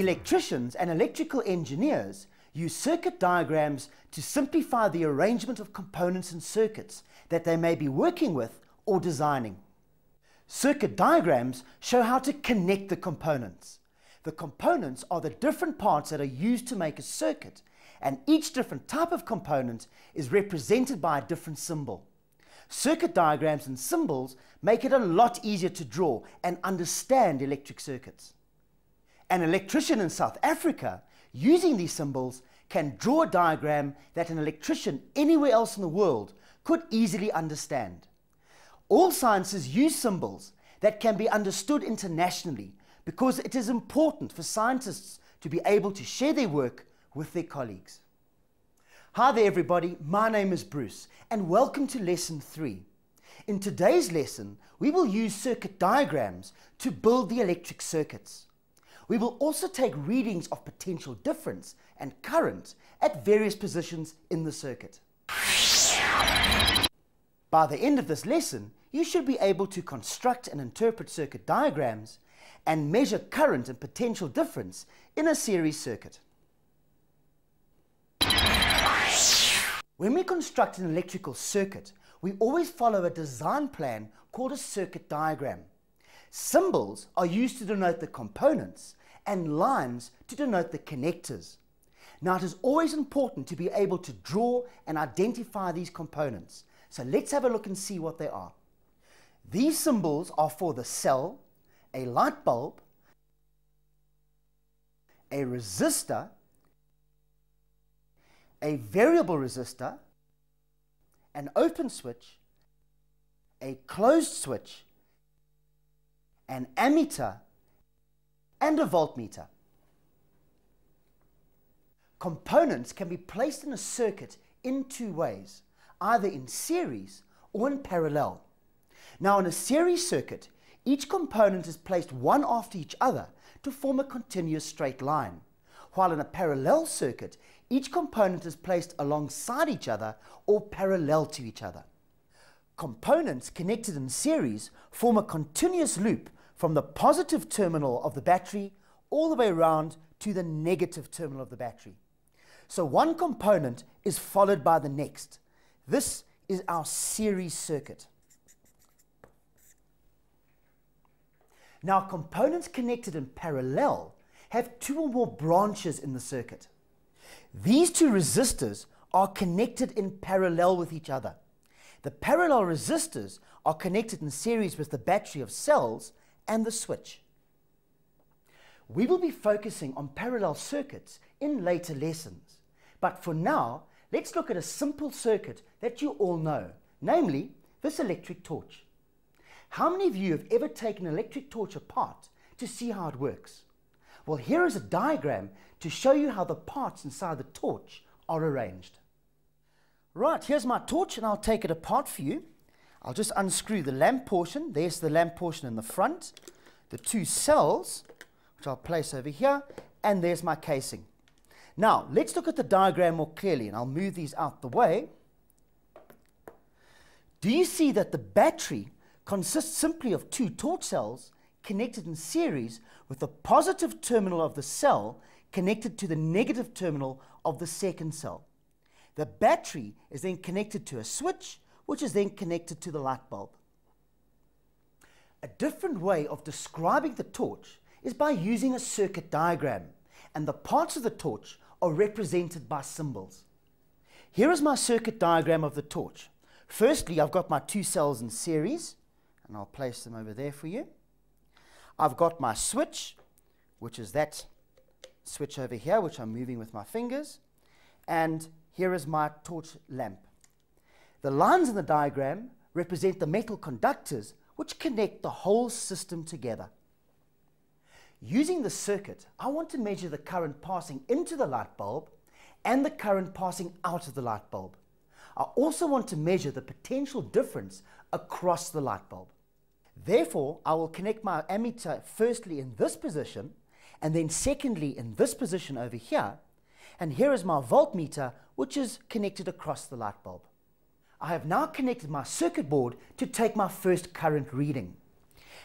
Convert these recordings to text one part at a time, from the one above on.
Electricians and electrical engineers use circuit diagrams to simplify the arrangement of components and circuits that they may be working with or designing. Circuit diagrams show how to connect the components. The components are the different parts that are used to make a circuit, and each different type of component is represented by a different symbol. Circuit diagrams and symbols make it a lot easier to draw and understand electric circuits. An electrician in South Africa, using these symbols, can draw a diagram that an electrician anywhere else in the world could easily understand. All sciences use symbols that can be understood internationally because it is important for scientists to be able to share their work with their colleagues. Hi there everybody, my name is Bruce and welcome to lesson 3. In today's lesson, we will use circuit diagrams to build the electric circuits. We will also take readings of potential difference and current at various positions in the circuit. By the end of this lesson, you should be able to construct and interpret circuit diagrams and measure current and potential difference in a series circuit. When we construct an electrical circuit, we always follow a design plan called a circuit diagram. Symbols are used to denote the components and lines to denote the connectors. Now it is always important to be able to draw and identify these components. So let's have a look and see what they are. These symbols are for the cell, a light bulb, a resistor, a variable resistor, an open switch, a closed switch, an ammeter, and a voltmeter. Components can be placed in a circuit in two ways, either in series or in parallel. Now in a series circuit, each component is placed one after each other to form a continuous straight line, while in a parallel circuit, each component is placed alongside each other or parallel to each other. Components connected in series form a continuous loop from the positive terminal of the battery all the way around to the negative terminal of the battery. So one component is followed by the next. This is our series circuit. Now components connected in parallel have two or more branches in the circuit. These two resistors are connected in parallel with each other. The parallel resistors are connected in series with the battery of cells and the switch. We will be focusing on parallel circuits in later lessons, but for now, let's look at a simple circuit that you all know, namely this electric torch. How many of you have ever taken an electric torch apart to see how it works? Well, here is a diagram to show you how the parts inside the torch are arranged. Right, here's my torch and I'll take it apart for you. I'll just unscrew the lamp portion. There's the lamp portion in the front. The two cells, which I'll place over here, and there's my casing. Now, let's look at the diagram more clearly, and I'll move these out the way. Do you see that the battery consists simply of two torch cells connected in series with the positive terminal of the cell connected to the negative terminal of the second cell. The battery is then connected to a switch which is then connected to the light bulb. A different way of describing the torch is by using a circuit diagram, and the parts of the torch are represented by symbols. Here is my circuit diagram of the torch. Firstly, I've got my two cells in series, and I'll place them over there for you. I've got my switch, which is that switch over here, which I'm moving with my fingers, and here is my torch lamp. The lines in the diagram represent the metal conductors which connect the whole system together. Using the circuit, I want to measure the current passing into the light bulb and the current passing out of the light bulb. I also want to measure the potential difference across the light bulb. Therefore, I will connect my ammeter firstly in this position and then secondly in this position over here. And here is my voltmeter, which is connected across the light bulb. I have now connected my circuit board to take my first current reading.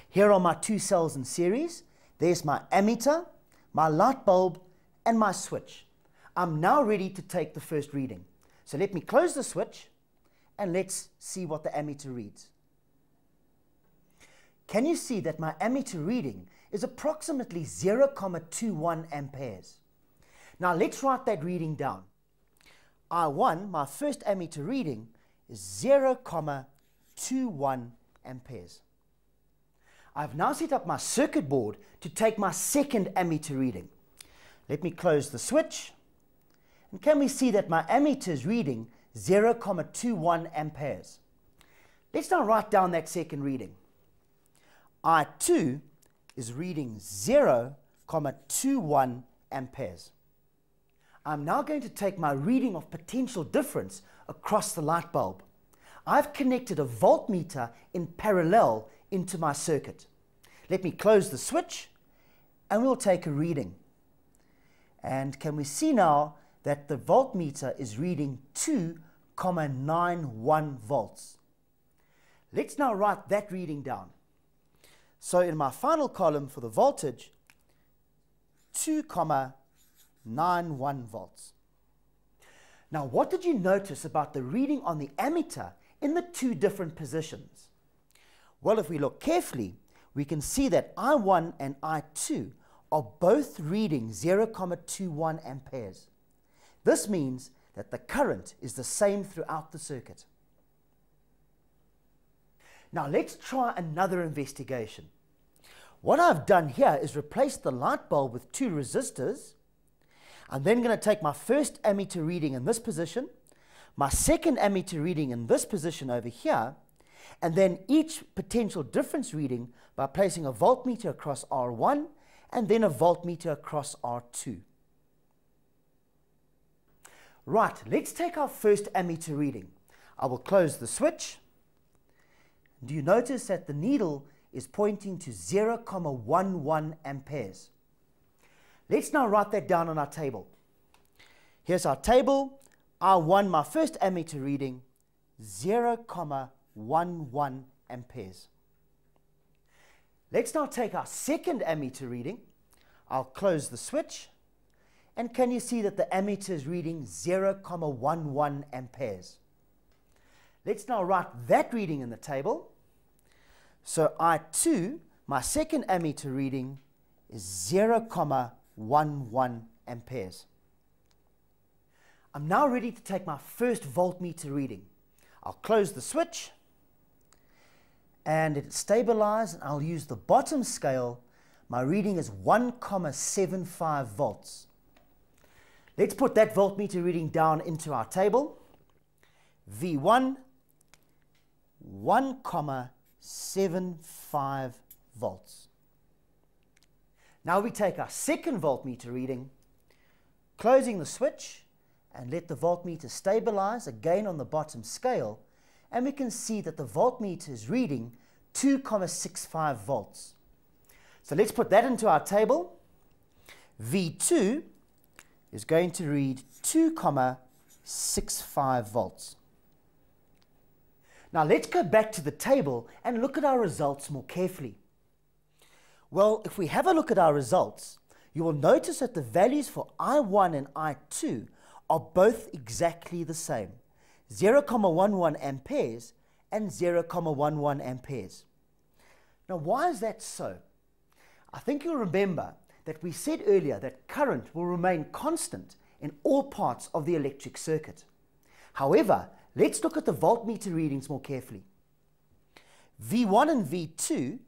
Here are my two cells in series. There's my ammeter, my light bulb, and my switch. I'm now ready to take the first reading. So let me close the switch and let's see what the ammeter reads. Can you see that my ammeter reading is approximately 0,21 amperes? Now let's write that reading down. I1, my first ammeter reading, 0,21 amperes. I've now set up my circuit board to take my second ammeter reading. Let me close the switch. And can we see that my ammeter is reading 0.21 amperes? Let's now write down that second reading. I2 is reading 0.21 amperes. I'm now going to take my reading of potential difference across the light bulb. I've connected a voltmeter in parallel into my circuit. Let me close the switch and we'll take a reading. And can we see now that the voltmeter is reading 2,91 volts. Let's now write that reading down. So in my final column for the voltage, 2,91 volts. Now what did you notice about the reading on the ammeter in the two different positions? Well, if we look carefully, we can see that I1 and I2 are both reading 0,21 amperes. This means that the current is the same throughout the circuit. Now let's try another investigation. What I've done here is replace the light bulb with two resistors. I'm then going to take my first ammeter reading in this position, my second ammeter reading in this position over here, and then each potential difference reading by placing a voltmeter across R1 and then a voltmeter across R2. Right, let's take our first ammeter reading. I will close the switch. Do you notice that the needle is pointing to 0,11 amperes? Let's now write that down on our table. Here's our table. I1 my first ammeter reading, 0,11 amperes. Let's now take our second ammeter reading. I'll close the switch. And can you see that the ammeter is reading 0,11 amperes? Let's now write that reading in the table. So I2, my second ammeter reading, is 0,11 amperes. I'm now ready to take my first voltmeter reading. I'll close the switch and it stabilized and I'll use the bottom scale. My reading is 1,75 volts. Let's put that voltmeter reading down into our table. V1, 1,75 volts. Now we take our second voltmeter reading, closing the switch, and let the voltmeter stabilize again on the bottom scale, and we can see that the voltmeter is reading 2,65 volts. So let's put that into our table. V2 is going to read 2,65 volts. Now let's go back to the table and look at our results more carefully. Well, if we have a look at our results, you will notice that the values for I1 and I2 are both exactly the same, 0,11 amperes and 0,11 amperes. Now why is that so? I think you'll remember that we said earlier that current will remain constant in all parts of the electric circuit. However, let's look at the voltmeter readings more carefully. V1 and V2,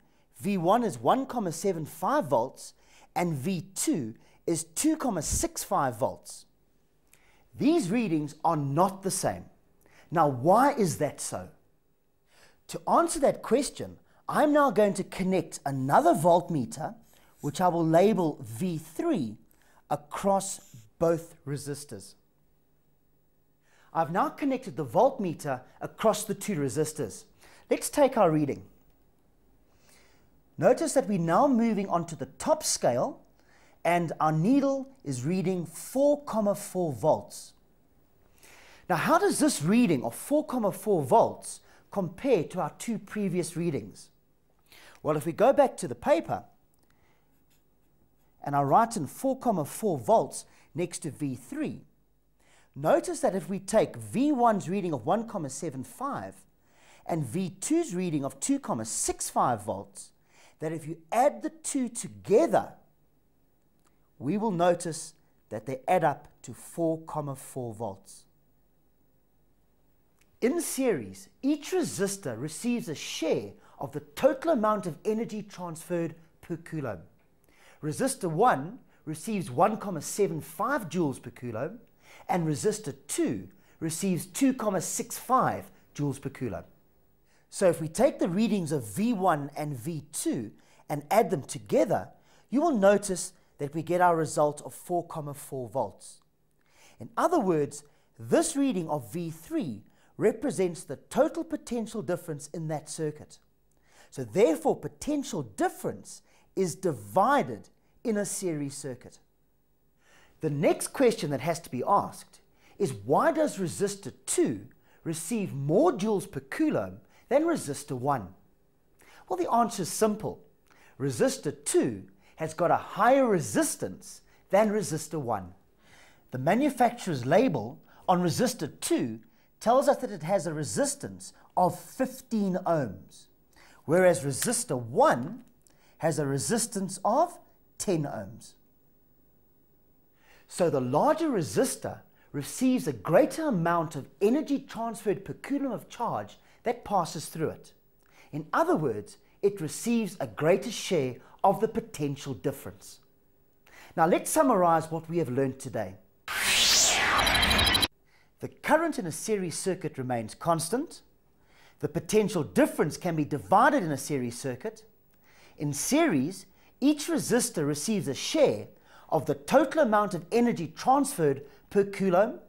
V1 is 1,75 volts and V2 is 2,65 volts. These readings are not the same. Now, why is that so? To answer that question, I'm now going to connect another voltmeter which I will label V3 across both resistors. I've now connected the voltmeter across the two resistors. Let's take our reading. Notice that we're now moving onto the top scale and our needle is reading 4,4 volts. Now how does this reading of 4,4 volts compare to our two previous readings? Well, if we go back to the paper, and I write in 4,4 volts next to V3, notice that if we take V1's reading of 1,75 and V2's reading of 2,65 volts, that if you add the two together, we will notice that they add up to 4,4 volts. In series, each resistor receives a share of the total amount of energy transferred per coulomb. Resistor 1 receives 1,75 joules per coulomb, and resistor 2 receives 2,65 joules per coulomb. So if we take the readings of V1 and V2 and add them together, you will notice that we get our result of 4,4 volts. In other words, this reading of V3 represents the total potential difference in that circuit. So therefore, potential difference is divided in a series circuit. The next question that has to be asked is why does resistor 2 receive more joules per coulomb than resistor 1? Well, the answer is simple. Resistor 2 has got a higher resistance than resistor 1. The manufacturer's label on resistor 2 tells us that it has a resistance of 15 ohms, whereas resistor 1 has a resistance of 10 ohms. So the larger resistor receives a greater amount of energy transferred per coulomb of charge that passes through it. In other words, it receives a greater share of the potential difference. Now let's summarize what we have learned today. The current in a series circuit remains constant. The potential difference can be divided in a series circuit. In series, each resistor receives a share of the total amount of energy transferred per coulomb,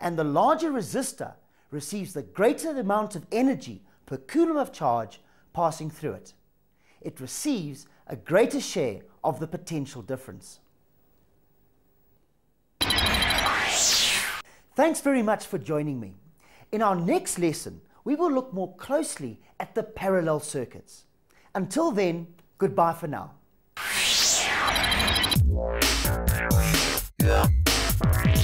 and the larger resistor receives the greater amount of energy per coulomb of charge passing through it. It receives a greater share of the potential difference. Thanks very much for joining me. In our next lesson, we will look more closely at the parallel circuits. Until then, goodbye for now. Yeah.